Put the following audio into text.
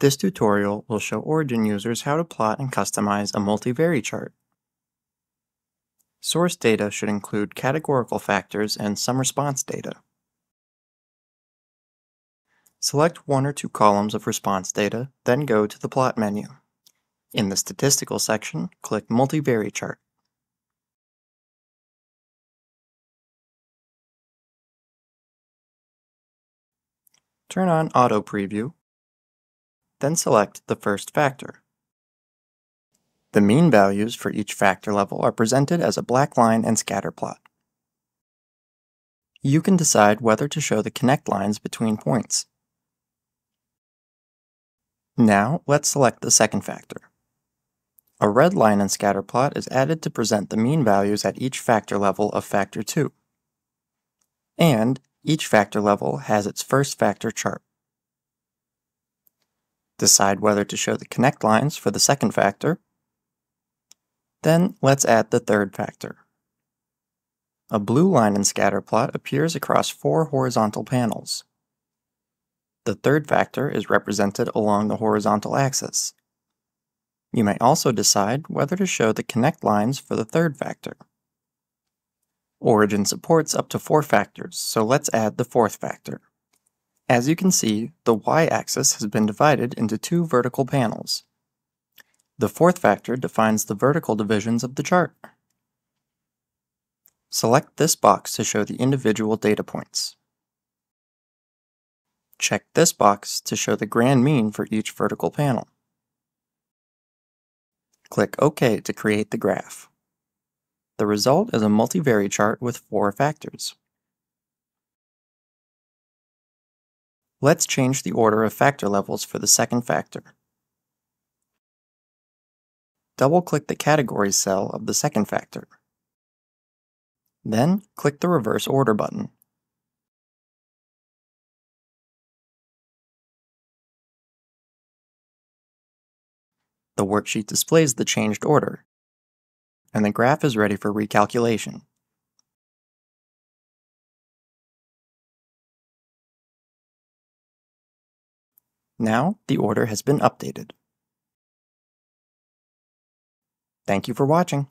This tutorial will show Origin users how to plot and customize a multi-vari chart. Source data should include categorical factors and some response data. Select one or two columns of response data, then go to the Plot menu. In the Statistical section, click Multi-Vari Chart. Turn on Auto Preview then select the first factor. The mean values for each factor level are presented as a black line and scatter plot. You can decide whether to show the connect lines between points. Now, let's select the second factor. A red line and scatter plot is added to present the mean values at each factor level of factor 2. And each factor level has its first factor chart. Decide whether to show the connect lines for the second factor. Then let's add the third factor. A blue line in scatter plot appears across four horizontal panels. The third factor is represented along the horizontal axis. You may also decide whether to show the connect lines for the third factor. Origin supports up to four factors, so let's add the fourth factor. As you can see, the y-axis has been divided into two vertical panels. The fourth factor defines the vertical divisions of the chart. Select this box to show the individual data points. Check this box to show the grand mean for each vertical panel. Click OK to create the graph. The result is a multi-vari chart with four factors. Let's change the order of factor levels for the second factor. Double-click the Categories cell of the second factor. Then, click the Reverse Order button. The worksheet displays the changed order, and the graph is ready for recalculation. Now the order has been updated. Thank you for watching.